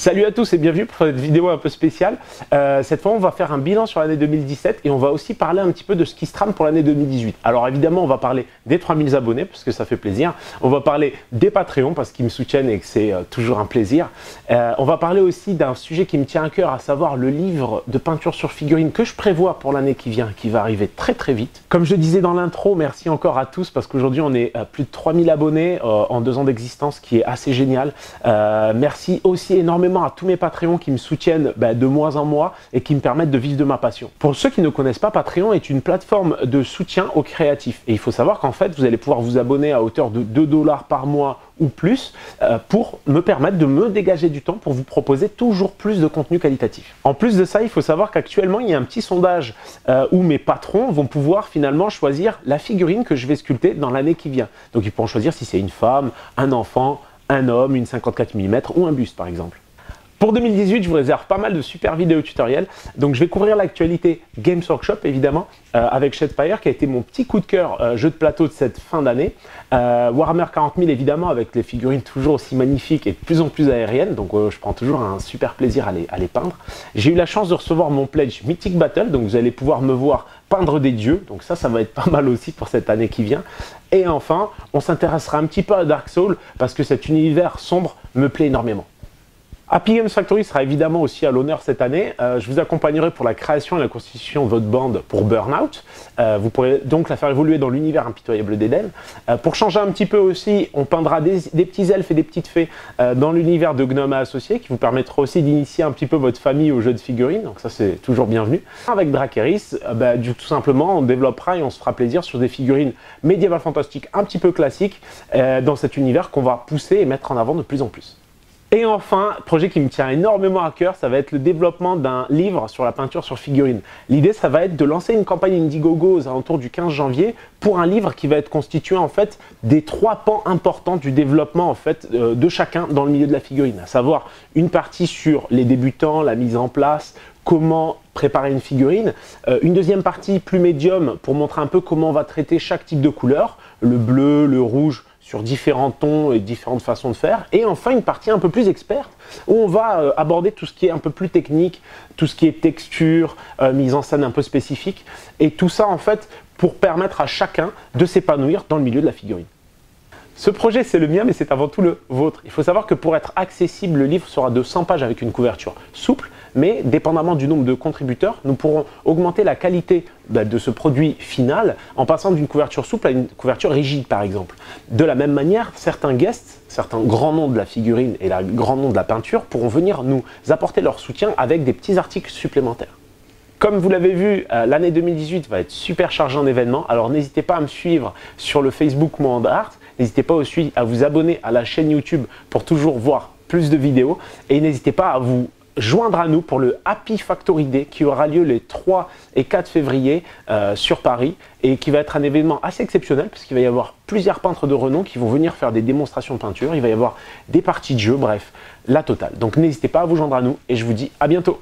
Salut à tous et bienvenue pour cette vidéo un peu spéciale. Euh, cette fois, on va faire un bilan sur l'année 2017 et on va aussi parler un petit peu de ce qui se trame pour l'année 2018. Alors évidemment, on va parler des 3000 abonnés parce que ça fait plaisir. On va parler des Patreons parce qu'ils me soutiennent et que c'est euh, toujours un plaisir. Euh, on va parler aussi d'un sujet qui me tient à cœur, à savoir le livre de peinture sur figurine que je prévois pour l'année qui vient, qui va arriver très très vite. Comme je disais dans l'intro, merci encore à tous parce qu'aujourd'hui, on est à plus de 3000 abonnés en deux ans d'existence, qui est assez génial. merci aussi énormément à tous mes Patreons qui me soutiennent bah, de mois en mois et qui me permettent de vivre de ma passion. Pour ceux qui ne connaissent pas, Patreon est une plateforme de soutien aux créatifs. Et il faut savoir qu'en fait, vous allez pouvoir vous abonner à hauteur de 2 dollars par mois ou plus euh, pour me permettre de me dégager du temps pour vous proposer toujours plus de contenu qualitatif. En plus de ça, il faut savoir qu'actuellement, il y a un petit sondage euh, où mes patrons vont pouvoir finalement choisir la figurine que je vais sculpter dans l'année qui vient. Donc ils pourront choisir si c'est une femme, un enfant, un homme, une 54 mm ou un buste par exemple. Pour 2018, je vous réserve pas mal de super vidéos tutoriels. Donc je vais couvrir l'actualité Games Workshop évidemment euh, avec Shadespire qui a été mon petit coup de cœur euh, jeu de plateau de cette fin d'année. Euh, Warhammer 40 000 évidemment avec les figurines toujours aussi magnifiques et de plus en plus aériennes. Donc je prends toujours un super plaisir à les, à les peindre. J'ai eu la chance de recevoir mon pledge Mythic Battle. Donc vous allez pouvoir me voir peindre des dieux. Donc ça, ça va être pas mal aussi pour cette année qui vient. Et enfin, on s'intéressera un petit peu à Dark Souls parce que cet univers sombre me plaît énormément. Happy Games Factory sera évidemment aussi à l'honneur cette année. Euh, je vous accompagnerai pour la création et la constitution de votre bande pour Burnout. Euh, vous pourrez donc la faire évoluer dans l'univers impitoyable d'Eden. Euh, pour changer un petit peu aussi, on peindra des, petits elfes et des petites fées dans l'univers de Gnome Associés qui vous permettra aussi d'initier un petit peu votre famille au jeu de figurines. Donc ça c'est toujours bienvenu. Avec Drakeris, bah, tout simplement on développera et on se fera plaisir sur des figurines médiévales fantastiques un petit peu classiques dans cet univers qu'on va pousser et mettre en avant de plus en plus. Et enfin, projet qui me tient énormément à cœur, ça va être le développement d'un livre sur la peinture sur figurine. L'idée, ça va être de lancer une campagne Indiegogo aux alentours du 15 janvier pour un livre qui va être constitué en fait des trois pans importants du développement en fait euh, de chacun dans le milieu de la figurine, à savoir une partie sur les débutants, la mise en place, comment préparer une figurine, euh, une deuxième partie plus médium pour montrer un peu comment on va traiter chaque type de couleur, le bleu, le rouge, sur différents tons et différentes façons de faire. Et enfin, une partie un peu plus experte où on va euh, aborder tout ce qui est un peu plus technique, tout ce qui est texture, euh, mise en scène un peu spécifique. Et tout ça, en fait, pour permettre à chacun de s'épanouir dans le milieu de la figurine. Ce projet, c'est le mien, mais c'est avant tout le vôtre. Il faut savoir que pour être accessible, le livre sera de 100 pages avec une couverture souple, mais dépendamment du nombre de contributeurs, nous pourrons augmenter la qualité bah, de ce produit final en passant d'une couverture souple à une couverture rigide, par exemple. De la même manière, certains guests, certains grands noms de la figurine et la grands noms de la peinture pourront venir nous apporter leur soutien avec des petits articles supplémentaires. Comme vous l'avez vu, euh, l'année 2018 va être super chargée en événements, alors n'hésitez pas à me suivre sur le Facebook Monde Art, n'hésitez pas aussi à vous abonner à la chaîne YouTube pour toujours voir plus de vidéos et n'hésitez pas à vous joindre à nous pour le Happy Factory Day qui aura lieu les 3 et 4 février euh, sur Paris et qui va être un événement assez exceptionnel puisqu'il va y avoir plusieurs peintres de renom qui vont venir faire des démonstrations de peinture, il va y avoir des parties de jeu, bref, la totale. Donc n'hésitez pas à vous joindre à nous et je vous dis à bientôt